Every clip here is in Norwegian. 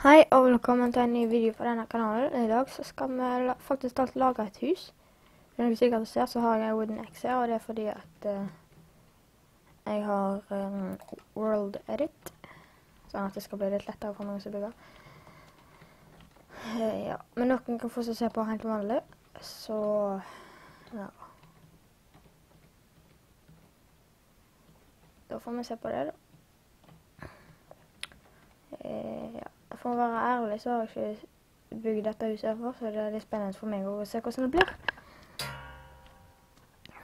Hei og velkommen til en ny video på denne kanalen. I dag så skal vi faktisk alt lage et hus. Som dere sikkert ser, så har jeg Wooden X her, og det er fordi at uh, jeg har um, World Edit. Sånn at det skal bli litt lettere for noen som bygger. Uh, ja. Men noen kan få se på helt vanlig, så ja. Da får vi se på det, da. Uh, ja. For å være ærlig så har jeg ikke bygd dette huset før, så det er litt spennende for meg å se hvordan det blir.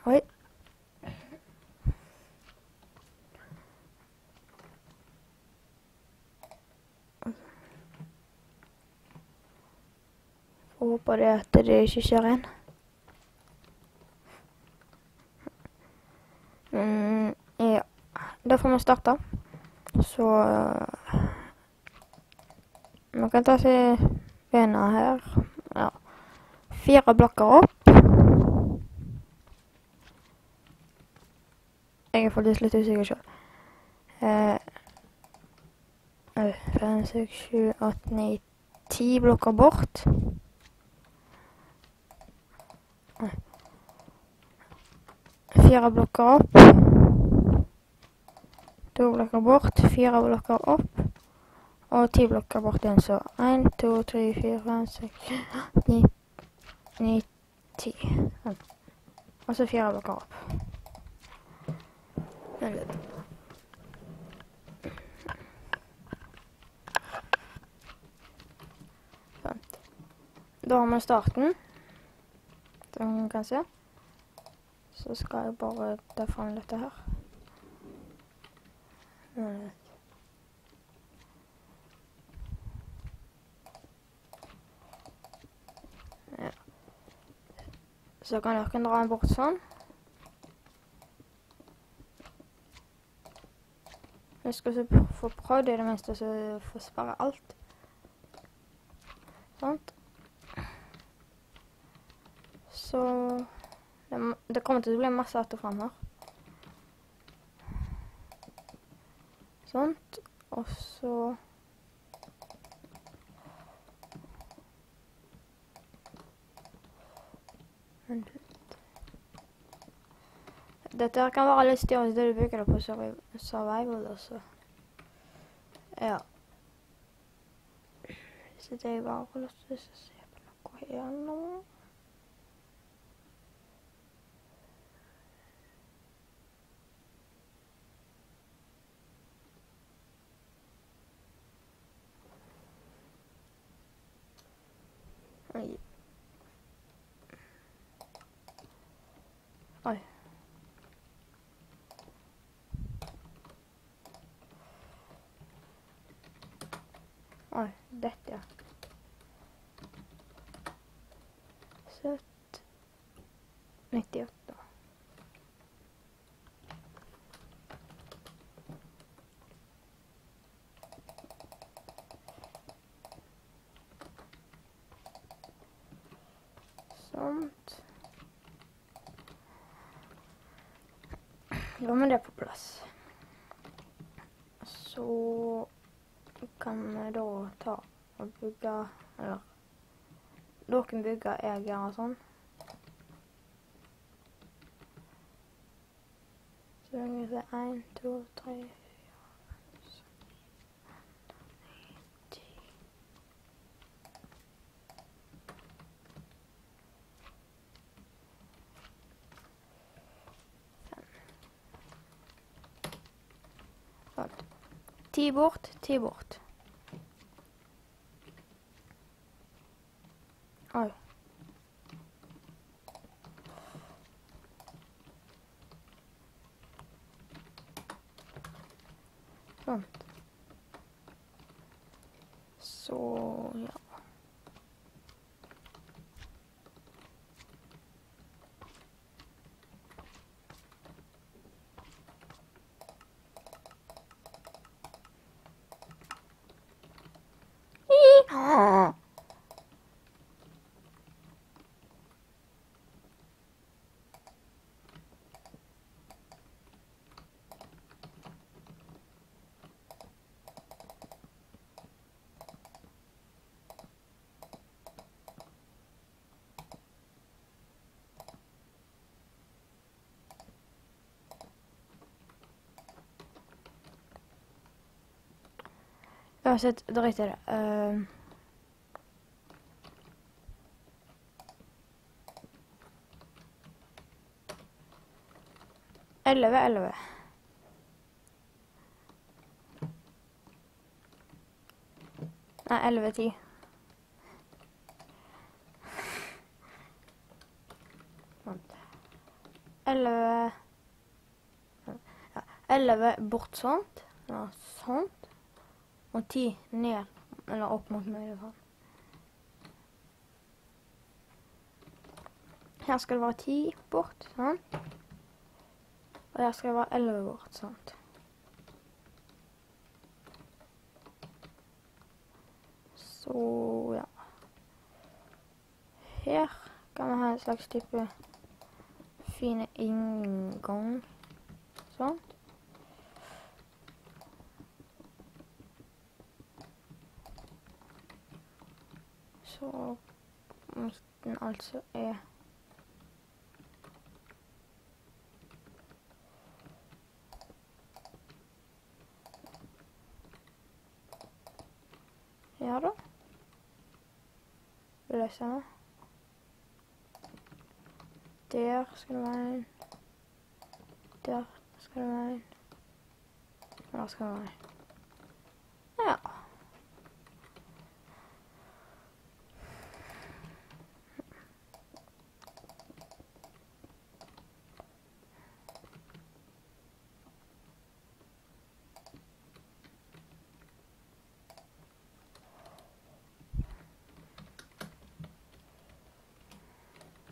Oi. Jeg håper det at det ikke skjer inn. Mm, ja. Da får vi starte. Så man kan ta seg bena her. Ja. Fire blokker opp. Jeg er faktisk litt usikker sjøl. Eh, fem, seks, sju, åtte, ni, ti blokker bort. Fire blokker opp. To blokker bort, fire blokker opp. Og ti blokker bort igjen, så én, to, tre, fire, fem, seks, ni, ni, ti. Og så fire blokker opp. Sånn. Da har vi starten, som dere kan se. Så skal jeg bare ta fram dette her. Vent litt. Så kan dere dra den bort sånn. Jeg skal få prøvd i det minste så får spare alt. Sånt. Så det, det, kommer til å bli masse att og fram her. Sånt. Og så Dette her kan være litt større det du bruker det på survival også. Ja. Så det er bare å se på noe her nå. Oi. Oi. Oi, dette, ja. Søtt. 98. Sånt. Da var det på plass. Så kan vi da ta og bygge Eller dere kan bygge, jeg gjør sånn. Så kan vi se én, to, tre Ti bort, ti bort. Oi. Sånn. Så, Uansett, drit i det. Uh, elleve, elleve. Nei, elleve, ti. Vent. Elleve ja, Elleve bort sånt. Ja, sånt. Og ti ned, eller opp mot meg. Sånn. Her skal det være ti bort, sånn. Og her skal det være elleve bort, sånn. Så ja. Her kan vi ha en slags type fine inngang. Sånn. Så midten altså er Ja da. Vil jeg. Der skal det være en. Der skal det være en. Der skal det være en. Ja.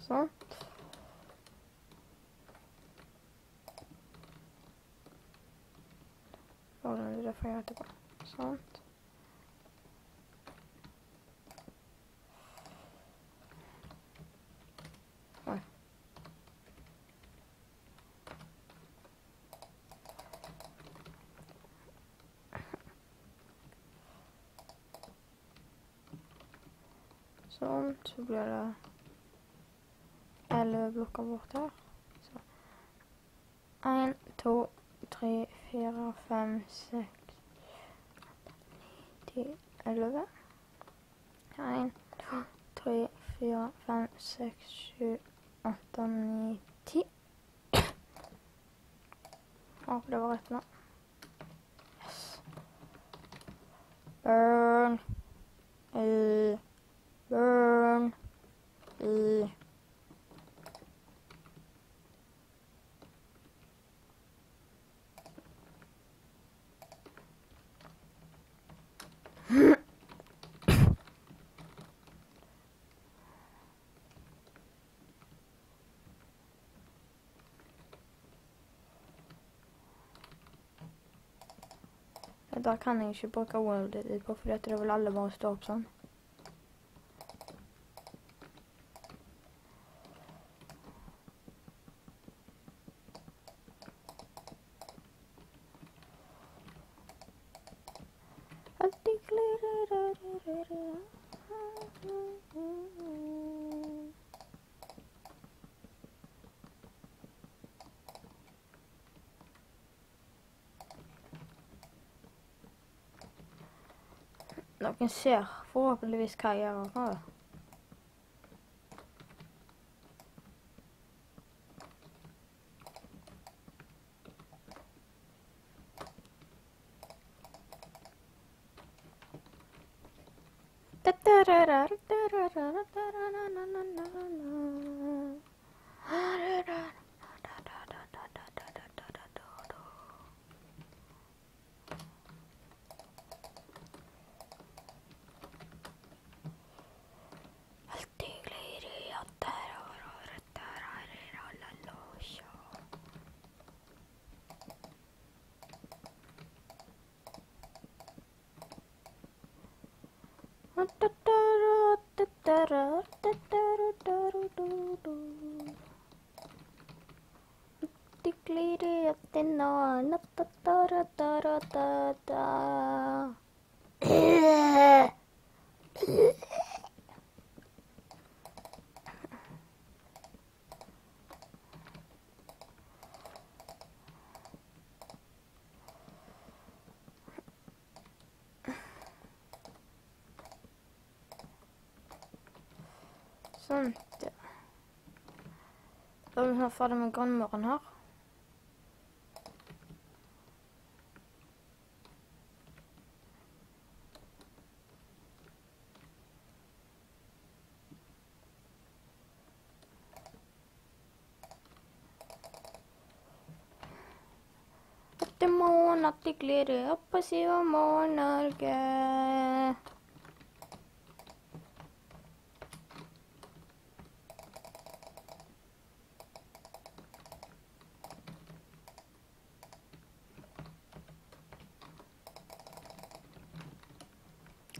Sånn. Ordner det får jeg etterpå. Sånn. Sånn, så blir det elleve blokker bort her. Så. En, to, tre, fire, fem, seks, ti, elleve. En, to, tre, fire, fem, seks, sju, åtte, ni, ti. Håper det var rett nå. Yes. Burn. I. Burn. I. Da kan jeg ikke bruke world edit på, fordi at det vil alle bare stå opp sånn. Noen ser forhåpentligvis hva jeg gjør nå. da da da da da Da er vi snart ferdig med grønnmøren her. Etter måned gleder opp på Siva Morgen-Norge.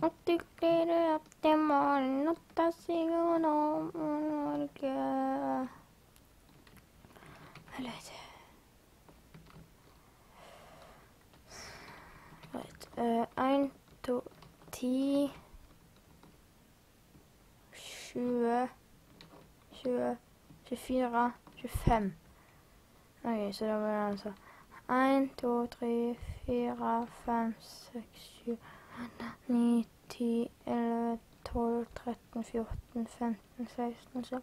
At de gleder opp til morgen at det sier noe om Norge. Eller vet jeg. Right. Uh, 1, 2, 10 20 20 24 25 Ok, så da blir det altså 1, 2, 3, 4, 5, 6, 7, 9, 10, 11, 12, 13, 14, 15, 16, 17,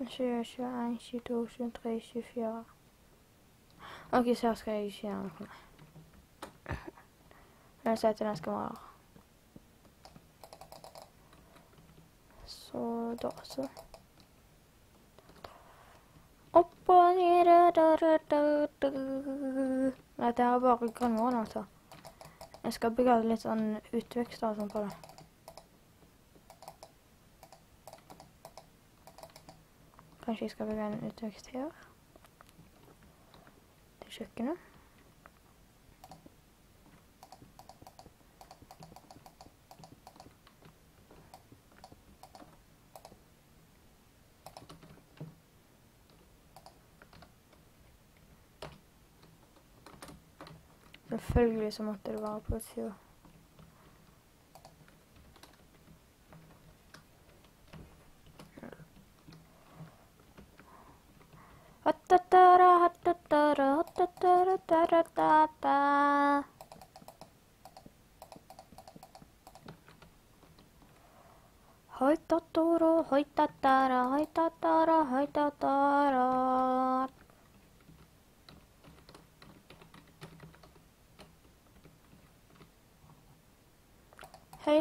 18, 20, 21, 22, 23, 24 Ok, så her skal jeg ikke gjøre noe. Jeg sier til den skal Så da, så. Opp og ned da, da, da, da. Dette er bare grønnmål, altså. Jeg skal bygge litt sånn utvekster og sånn på det. Kanskje jeg skal bygge en utvekst her. Til kjøkkenet. Selvfølgelig så måtte det være på utsida. Hattatara, hattatara, hattatara, taratata. Hoitatoro,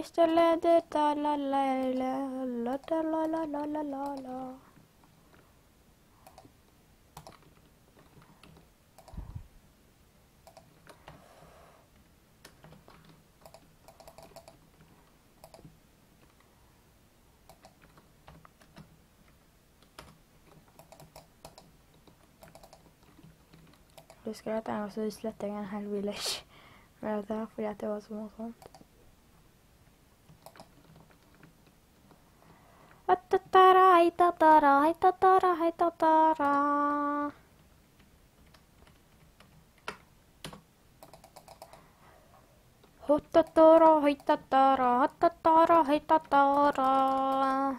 Høyesteleddet, da la la la la la la la la la la. Husker at jeg også så slettet en hel village med dette fordi at det var så morsomt. たらはいたたらはいたたらほったたらはいたたらはったたらはいたたら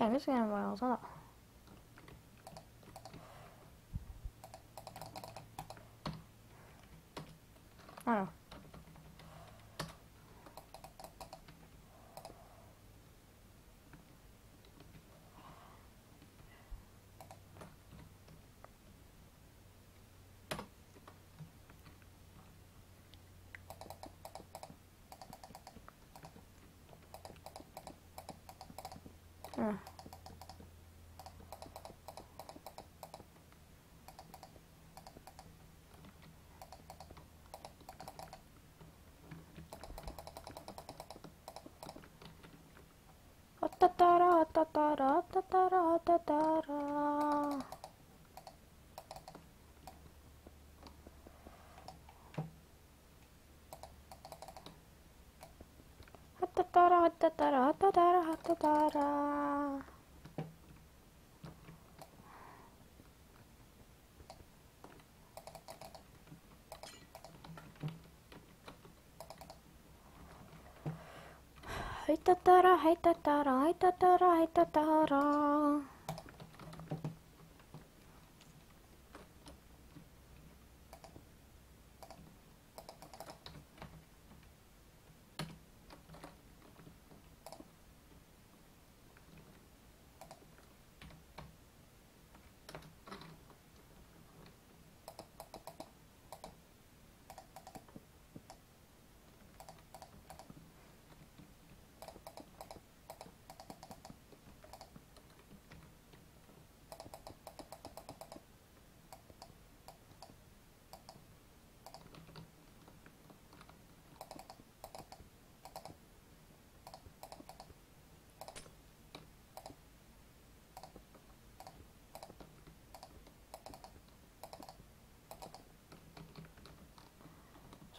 いや、見つけないもん、そうだ。あら。ta ta ra ta da da ta da da ta ta ra da ta Da da da da ta da da ta ta ra. tatara, hey tatara, hey tatara, hey tatara.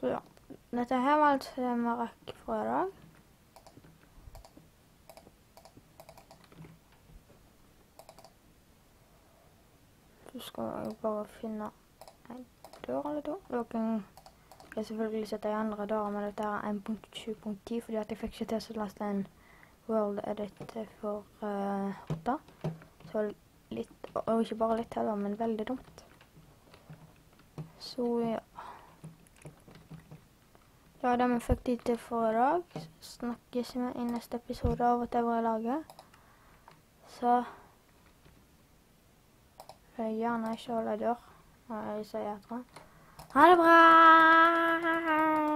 Så ja. Dette her var alt vi rakk for i dag. Så skal jeg bare finne en dør eller to. Dere vil selvfølgelig sette i andre dører, men dette er 1.7.10 fordi at jeg fikk ikke til å laste en World Edit for uh, 8. Så litt, og ikke bare litt heller, men veldig dumt. Så ja. Var vi fikk tid til for i dag. Snakkes vi i neste episode av whatever jeg lager. Så jeg gjerne ikke holde dør når jeg sier etter. Ha det bra!